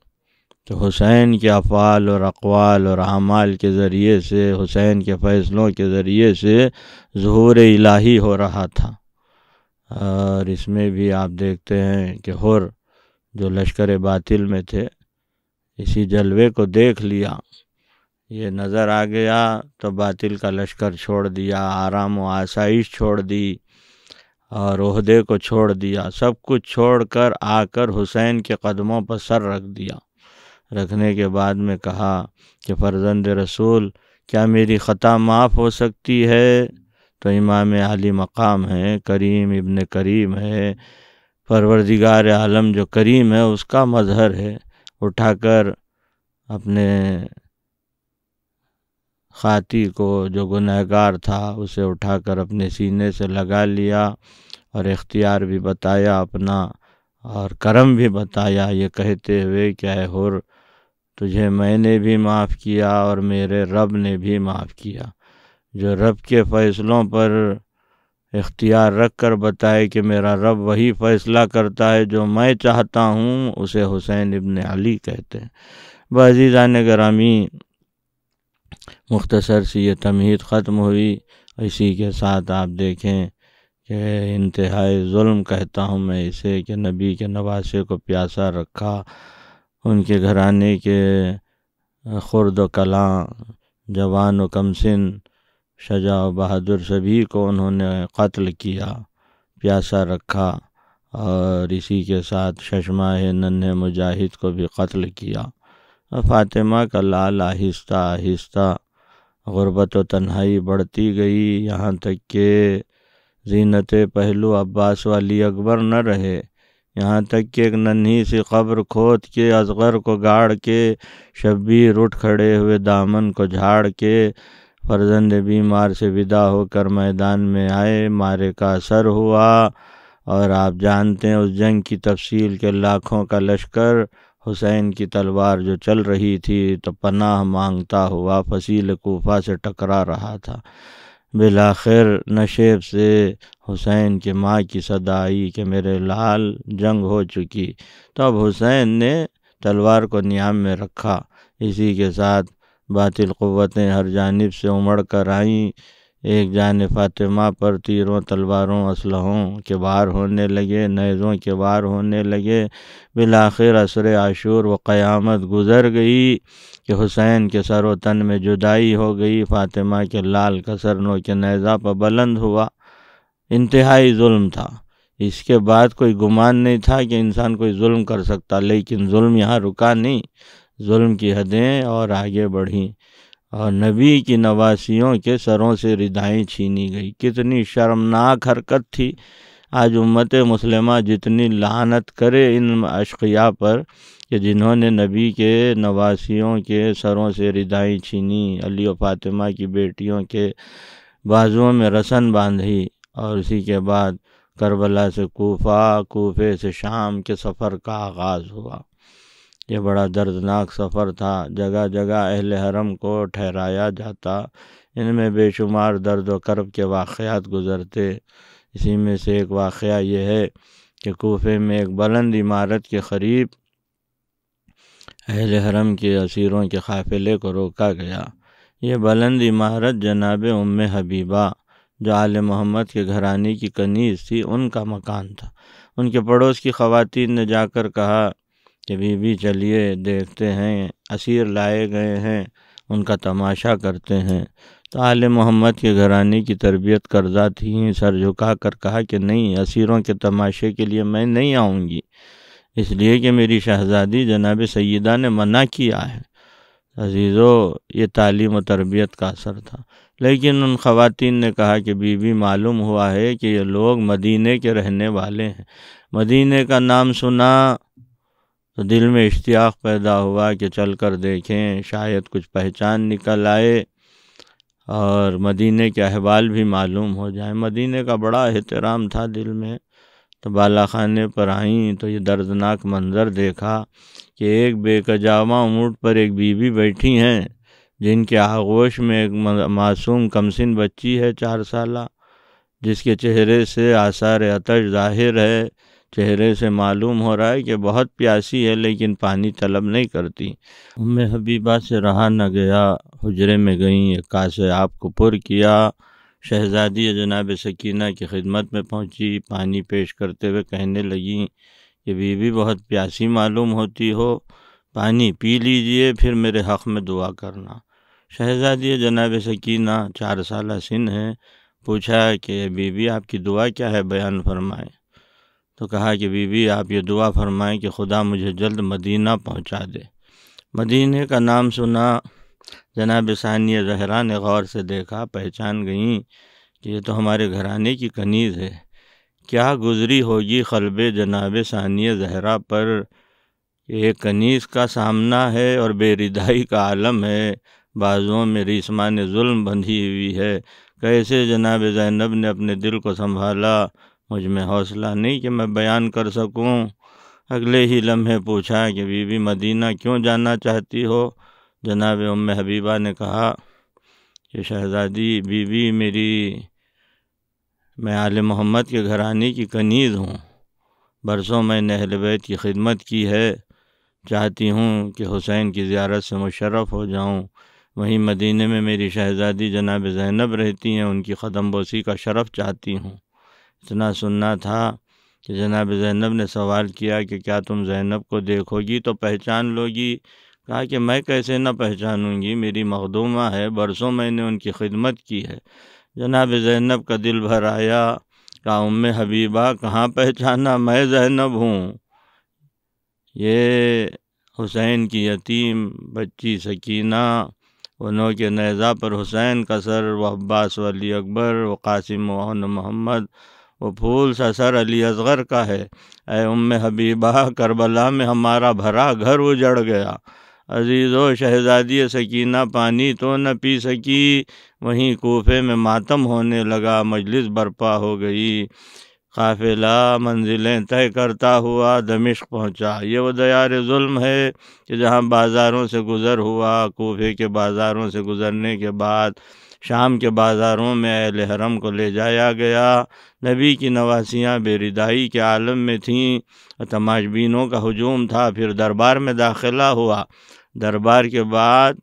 तो हुसैन के अफ़ाल और अकवाल और अमाल के ज़रिए से, हुसैन के फ़ैसलों के ज़रिए से जहूर इलाही हो रहा था। और इसमें भी आप देखते हैं कि हुर जो लश्कर बातिल में थे, इसी जलवे को देख लिया। ये नज़र आ गया तो बातिल का लश्कर छोड़ दिया, आराम व आसाइश छोड़ दी और अहदे को छोड़ दिया। सब कुछ छोड़कर आकर हुसैन के कदमों पर सर रख दिया। रखने के बाद में कहा कि, फ़र्जंद रसूल, क्या मेरी ख़ता माफ़ हो सकती है? तो इमाम आली मकाम है, करीम इब्न करीम है। परवरदिगार आलम जो करीम है, उसका मज़हर है। उठाकर अपने खाती को जो गुनहगार था, उसे उठाकर अपने सीने से लगा लिया और इख्तियार भी बताया अपना और करम भी बताया ये कहते हुए क्या है हुर, तुझे मैंने भी माफ़ किया और मेरे रब ने भी माफ़ किया। जो रब के फ़ैसलों पर इख्तियार रख कर बताए कि मेरा रब वही फ़ैसला करता है जो मैं चाहता हूँ, उसे हुसैन इब्न अली कहते हैं। बजीज़ा ने ग्रामी मुख्तसर सी ये तमहीद ख़त्म हुई। इसी के साथ आप देखें कि इंतहाई जुल्म कहता हूँ मैं इसे कि नबी के नवासे को प्यासा रखा, उनके घराने के खुर्द कलां, जवान व कमसिन, शजा बहादुर सभी को उन्होंने कत्ल किया, प्यासा रखा और इसी के साथ शशमाह नन्हे मुजाहिद को भी कत्ल किया। फ़ातिमा का लाल आहिस्ता आहिस्ता गुर्बत व तन्हाई बढ़ती गई। यहाँ तक कि जीनत पहलू अब्बास वाली अकबर न रहे। यहाँ तक कि एक नन्ही सी कब्र खोद के असगर को गाड़ के शब्बीर उठ खड़े हुए दामन को झाड़ के फर्जंद बीमार से विदा होकर मैदान में आए। मारे का असर हुआ और आप जानते हैं उस जंग की तफसील के लाखों का लश्कर हुसैन की तलवार जो चल रही थी तो पनाह माँगता हुआ फसील कोफा से टकरा रहा था। बिलाखिर नशेब से हुसैन के माँ की सदा आई कि मेरे लाल जंग हो चुकी। तो अब हुसैन ने तलवार को नियाम में रखा। इसी के साथ बातिल क़वतें हर जानब से उमड़ कर आईं। एक जान फ़ातिमा पर तीरों, तलवारों, असलहों के बार होने लगे, नज़ों के बार होने लगे। बिलाखिर असर आशूर व क़यामत गुज़र गई कि हुसैन के सर व तन में जुदाई हो गई। फ़ातिमा के लाल कसरनों के नज़ा पर बुलंद हुआ। इंतहाई जुल्म था। इसके बाद कोई गुमान नहीं था कि इंसान कोई जुल्म कर सकता, लेकिन जुल्म यहाँ रुका नहीं। जुल्म की हदें और आगे बढ़ी। और नबी की नवासियों के सरों से रिदाएँ छीनी गई। कितनी शर्मनाक हरकत थी। आज उम्मत मुसलमा जितनी लानत करे इन अशकिया पर कि जिन्होंने नबी के नवासियों के सरों से रिदाएँ छीनी, अली व फातिमा की बेटियों के बाजुओं में रसन बांधी और उसी के बाद करबला से कोफा, कोफे से शाम के सफ़र का आगाज़ हुआ। ये बड़ा दर्दनाक सफ़र था। जगह जगह अहल हरम को ठहराया जाता। इनमें बेशुमार दर्द व करब के वाक़ात गुज़रते। इसी में से एक वाक़ यह है कि कोफे में एक बुलंद इमारत के करीब अहल हरम के असीरों के काफ़िले को रोका गया। ये बुलंद इमारत जनाब उम हबीबा, जो आल मोहम्मद के घराने की कनीज़ थी, उनका मकान था। उनके पड़ोस की ख़वातीन ने जाकर कहा कि बीबी चलिए, देखते हैं, असीर लाए गए हैं, उनका तमाशा करते हैं। तो आल मोहम्मद के घराने की तरबियत करदा थी, सर झुका कर कहा कि नहीं, असीरों के तमाशे के लिए मैं नहीं आऊँगी। इसलिए कि मेरी शहज़ादी जनाब सैदा ने मना किया है। अजीज़ो, ये तालीम व तरबियत का असर था। लेकिन उन ख़वातीन ने कहा कि बीबी मालूम हुआ है कि ये लोग मदीने के रहने वाले हैं। मदीने का नाम सुना तो दिल में इश्तियाक पैदा हुआ कि चल कर देखें, शायद कुछ पहचान निकल आए और मदीने के अहवाल भी मालूम हो जाए। मदीने का बड़ा एहतराम था दिल में। तो बाला खाने पर आई तो ये दर्दनाक मंज़र देखा कि एक बेकजावा ऊँट पर एक बीवी बैठी हैं, जिनके आगोश में एक मासूम कमसिन बच्ची है चार साल, जिसके चेहरे से आसार अतश ज़ाहिर है चेहरे से मालूम हो रहा है कि बहुत प्यासी है, लेकिन पानी तलब नहीं करती। उम्म हबीबा से रहा न गया, हजरे में गई कासे आपको पुर किया। शहज़ादी जनाब सकीना की खिदमत में पहुँची, पानी पेश करते हुए कहने लगी कि बीवी बहुत प्यासी मालूम होती हो, पानी पी लीजिए, फिर मेरे हक़ में दुआ करना। शहज़ादी जनाब सकीना, चार साल सिन है, पूछा कि बीवी, आपकी दुआ क्या है? बयान फरमाएँ। तो कहा कि, बीबी, आप ये दुआ फरमाएँ कि खुदा मुझे जल्द मदीना पहुँचा दे। मदीने का नाम सुना, जनाब सानिया जहरा ने गौर से देखा, पहचान गई कि ये तो हमारे घराने की कनीज़ है। क्या गुज़री होगी खलब जनाब सानिया जहरा पर? एक कनीस का सामना है और बेरिदाई का आलम है। बाजुओं में रिस्मा ने जुल्म बंधी हुई है। कैसे जनाब जैनब ने अपने दिल को संभाला मुझमें हौसला नहीं कि मैं बयान कर सकूँ। अगले ही लम्हे पूछा कि, बीबी, मदीना क्यों जाना चाहती हो? जनाब उम हबीबा ने कहा कि शहज़ादी, बीबी मेरी, मैं आल मोहम्मद के घराने की कनीज़ हूँ। बरसों मैंने अहल बैत की खिदमत की है। चाहती हूँ कि हुसैन की ज़्यारत से मुशर्रफ़ हो जाऊँ। वहीं मदीने में मेरी शहज़ादी जनाब ज़ैनब रहती हैं, उनकी ख़दम बोसी का शरफ़ चाहती हूँ। इतना सुनना था कि जनाब ज़ैनब ने सवाल किया कि क्या तुम ज़ैनब को देखोगी तो पहचान लोगी? कहा कि मैं कैसे ना पहचानूँगी? मेरी मखदूमा है, बरसों मैंने उनकी खिदमत की है। जनाब ज़ैनब का दिल भर आया, कहा उम हबीबा, कहाँ पहचाना? मैं ज़ैनब हूँ। ये हुसैन की यतीम बच्ची सकीना, उन्हों के नज़ा पर हुसैन का सर व अब्बास वली अकबर व कासिम मोहन मोहम्मद वो फूल सा सर अली असगर का है। ए उम हबीबा, करबला में हमारा भरा घर उजड़ गया। अजीज़ो शहज़ादी सकीना पानी तो न पी सकी। वहीं कोफे में मातम होने लगा, मजलिस बर्पा हो गई। काफिला मंजिलें तय करता हुआ दमिश्क पहुँचा। ये वो दयार जुल्म है कि जहाँ बाज़ारों से गुज़र हुआ, कोफे के बाज़ारों से गुज़रने के बाद शाम के बाज़ारों में अहल हरम को ले जाया गया। नबी की नवासियाँ बेरिदाई के आलम में थीं। तमाशबीनों का हजूम था, फिर दरबार में दाखिला हुआ। दरबार के बाद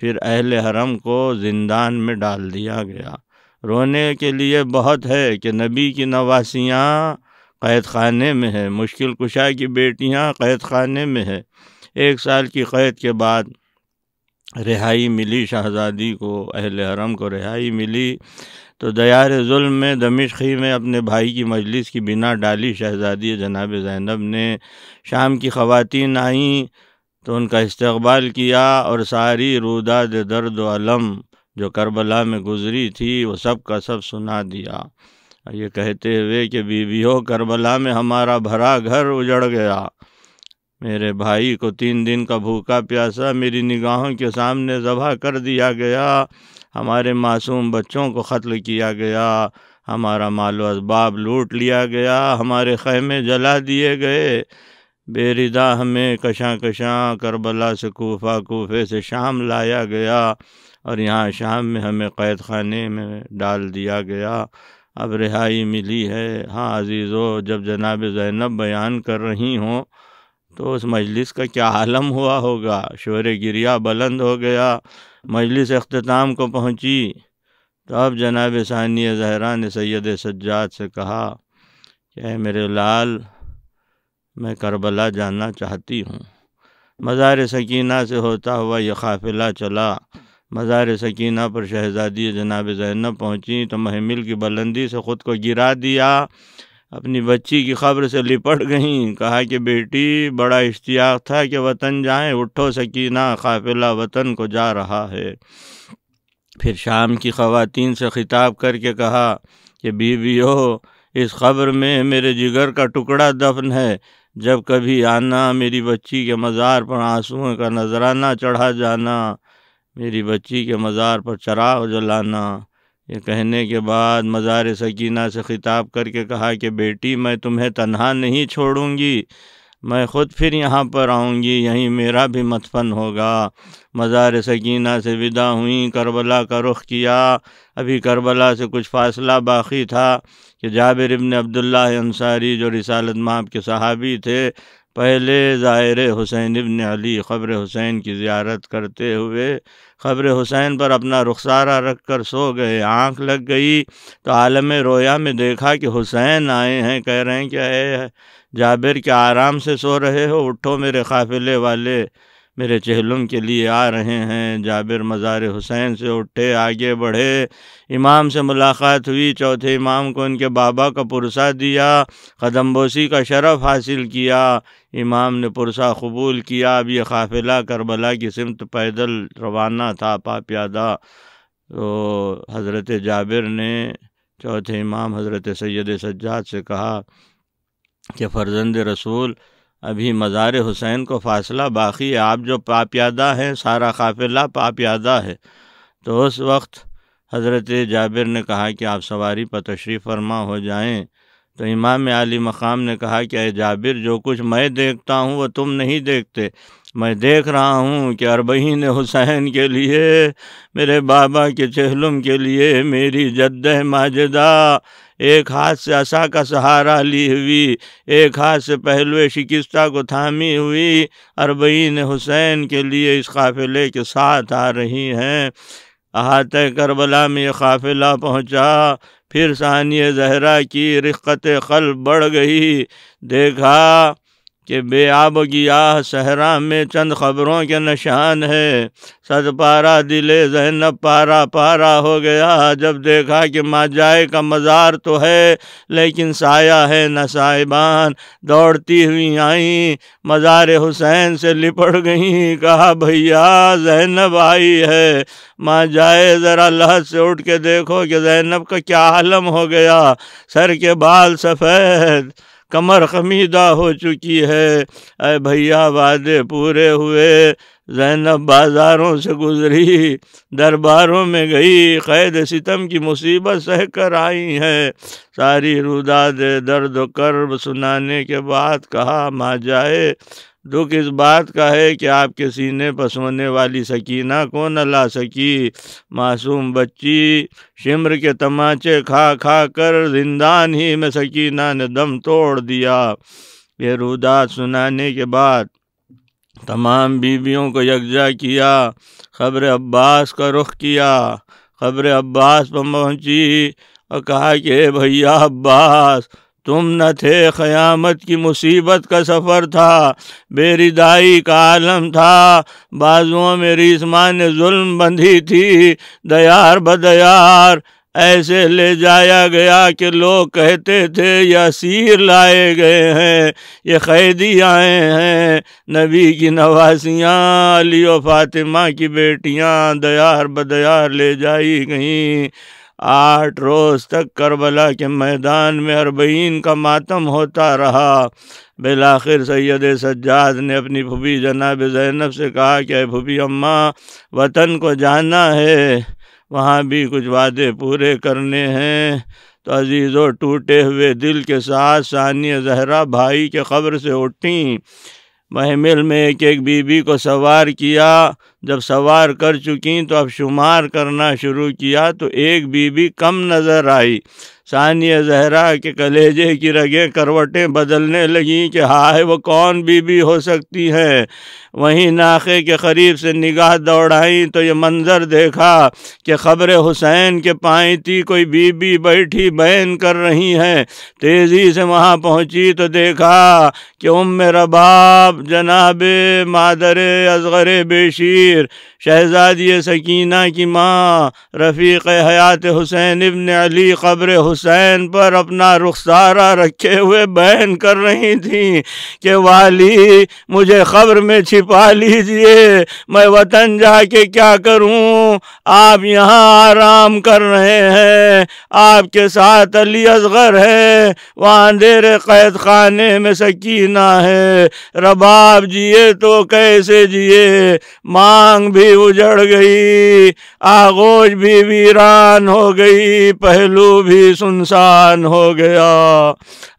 फिर अहल हरम को ज़िंदान में डाल दिया गया। रोने के लिए बहुत है कि नबी की नवासियाँ कैद खाने में है। मुश्किल कुशा की बेटियाँ कैद खाने में है। एक साल की कैद के बाद रिहाई मिली, शहज़ादी को, अहल हरम को रिहाई मिली। तो दयार जुल्म में, दमिश्की में अपने भाई की मजलिस की बिना डाली, शहज़ादी जनाब ज़ैनब ने शाम की ख़वातीन आईं तो उनका इस्तबाल किया और सारी रूदाद दर्द अलम जो करबला में गुज़री थी, वो सब का सब सुना दिया। ये कहते हुए कि बीवियों करबला में हमारा भरा घर उजड़ गया। मेरे भाई को तीन दिन का भूखा प्यासा मेरी निगाहों के सामने ज़बह कर दिया गया। हमारे मासूम बच्चों को क़त्ल किया गया। हमारा मालो असबाब लूट लिया गया। हमारे खैमे जला दिए गए। बेरिदा हमें कशा कशा करबला से कोफा कोफे से शाम लाया गया और यहाँ शाम में हमें कैद खाने में डाल दिया गया। अब रिहाई मिली है। हाँ अजीज़ो, जब जनाब ज़ैनब बयान कर रही हों तो उस मजलिस का क्या आलम हुआ होगा? शोर गिरिया बुलंद हो गया। मजलिस अख्ताम को पहुँची। तो अब जनाब सानिया जहरा ने सैद सज्जाद से कहा कि मेरे लाल, मैं करबला जाना चाहती हूँ। मज़ार सकीना से होता हुआ यह काफ़िला चला। मज़ार सकीना पर शहज़ादी जनाब जैनब पहुँची तो महमिल की बुलंदी से ख़ुद को गिरा दिया। अपनी बच्ची की खबर से लिपट गईं। कहा कि, बेटी, बड़ा इश्तियाक था कि वतन जाएँ, उठो सकीना, काफ़िला वतन को जा रहा है। फिर शाम की ख़वातीन से ख़िताब करके कहा कि बीवी हो इस खबर में मेरे जिगर का टुकड़ा दफन है। जब कभी आना, मेरी बच्ची के मज़ार पर आंसुओं का नजराना चढ़ा जाना, मेरी बच्ची के मज़ार पर चराग जलाना। ये कहने के बाद मज़ार सकीना से ख़िताब करके कहा कि बेटी, मैं तुम्हें तनहा नहीं छोड़ूँगी। मैं ख़ुद फिर यहाँ पर आऊँगी, यहीं मेरा भी मतफन होगा। मज़ार सकीना से विदा हुई, करबला का रुख किया। अभी करबला से कुछ फासला बाकी था कि जाबिर इबन अब्दुल्ला अंसारी, जो रिसालत माप के सहाबी थे पहले ज़ाहिर हुसैन इबन अली ख़बर हुसैन की ज़्यारत करते हुए ख़बर हुसैन पर अपना रुखसारा रख कर सो गए। आँख लग गई तो आलम रोया में देखा कि हुसैन आए हैं, कह रहे हैं कि जाबिर के आराम से सो रहे हो? उठो मेरे काफ़िले वाले। मेरे चहलुम के लिए आ रहे हैं। जाबिर मज़ार हुसैन से उठे, आगे बढ़े। इमाम से मुलाकात हुई। चौथे इमाम को उनके बाबा का पुरसा दिया। कदमबोसी का शरफ़ हासिल किया। इमाम ने पुरसा कबूल किया। अब यह काफ़िला करबला की सिमत पैदल रवाना था पाप्यादा तो हज़रत जाबिर ने चौथे इमाम हज़रत सैद सज्जाद से कहा कि फ़र्जंद रसूल अभी मज़ार हुसैन को फासला बाकी है। आप जो पापियादा हैं, सारा काफिला पापियादा है। तो उस वक्त हज़रत जाबिर ने कहा कि आप सवारी पर तशरीफ़ फरमा हो जाएँ। तो इमाम आली मकाम ने कहा कि अः जाबिर, जो कुछ मैं देखता हूँ, वो तुम नहीं देखते। मैं देख रहा हूँ कि अरबहीन हुसैन के लिए, मेरे बाबा के चहलुम के लिए मेरी जद्द माजदा। एक हाथ से असा का सहारा ली हुई, एक हाथ से पहलवे शिकस्ता को थामी हुई, अरबईन हुसैन के लिए इस काफ़िले के साथ आ रही हैं। अहात करबला में ये काफ़िला पहुँचा फिर सानिय जहरा की रिक्कत खल बढ़ गई। देखा कि बेआब गियाह सहरा में चंद खबरों के निशान है। सद पारा दिले जहनब पारा पारा हो गया। जब देखा कि माँ जाए का मज़ार तो है, लेकिन साया है न साहिबान। दौड़ती हुई आई, मज़ार हुसैन से लिपट गई। कहा, भैया जैनब आई है। माँ जाए ज़रा लहद से उठ के देखो कि जैनब का क्या आलम हो गया। सर के बाल सफ़ेद। कमर खमीदा हो चुकी है। अरे भैया, वादे पूरे हुए। जैनब बाज़ारों से गुजरी, दरबारों में गई। कैद सितम की मुसीबत सह कर आई है। सारी रुदाद दर्द कर्ब सुनाने के बाद कहा, माँ जाए। दुख इस बात का है कि आपके सीने पर सोने वाली सकीना को न ला सकी? मासूम बच्ची, शिमर के तमाचे खा खा कर जिंदान ही में सकीना ने दम तोड़ दिया। ये रुदात सुनाने के बाद तमाम बीवियों को यकजा किया, खबर अब्बास का रुख किया। खबर अब्बास पर पहुँची और कहा कि भैया अब्बास तुम न थे क़यामत की मुसीबत का सफ़र था, बेरिदाई का आलम था। बाजुओं में रिस्मान जुल्म बंधी थी, दयार बदयार ऐसे ले जाया गया कि लोग कहते थे या सीर लाए गए हैं, ये कैदी आए हैं। नबी की नवासियाँ अली फ़ातिमा की बेटियाँ, दयार बदयार ले जाई गईं। आठ रोज़ तक करबला के मैदान में अरबईन का मातम होता रहा। बिलाखिर सैद सज्जाद ने अपनी फूफी जनाब जैनब से कहा कि फूफी अम्मा, वतन को जाना है। वहाँ भी कुछ वादे पूरे करने हैं। तो अजीज़ों टूटे हुए दिल के साथ सानिया जहरा भाई के ख़बर से उठी। महमिल में एक एक बीबी को सवार किया। जब सवार कर चुकी तो अब शुमार करना शुरू किया तो एक बीबी कम नज़र आई। सानिया जहरा के कलेजे की रगें करवटें बदलने लगीं कि हाय, वो कौन बीबी हो सकती है? वहीं नाखे के करीब से निगाह दौड़ाई तो ये मंज़र देखा कि ख़बर हुसैन के थी कोई बीबी बैठी बैन कर रही हैं। तेज़ी से वहाँ पहुँची तो देखा कि उम रबाब जनाब मादर असगर बेशीर शहजादी सकीना की माँ रफ़ीक हयात हुसैन इबन अली क़ब्र हुसैन पर अपना रुखसारा रखे हुए बयान कर रही थी कि वाली, मुझे ख़बर में छिपा लीजिए, मैं वतन जाके क्या करूँ? आप यहाँ आराम कर रहे हैं, आपके साथ अली असगर है, वहाँ अंधेरे कैद खाने में सकीना है। रबाब जिए तो कैसे जिए? मांग भी उजड़ गई, आगोश भी वीरान हो गई, पहलू भी सुनसान हो गया।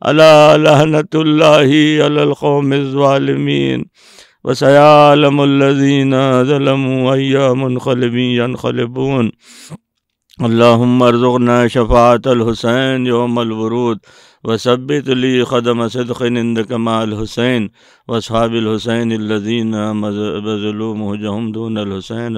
अल्लाहनतुल्लाही अलकौमिन वसयालमल्लजीन ज़लमू अय्यामुनखलबून अल्लाहुम्मरज़ुक़ना शफ़ाअतल यौमल वसबित ली ख़दम सदक़िन कमाल हुसैन वसहाबिल हुसैन लजीन बज़लूम जहमदून हुसैन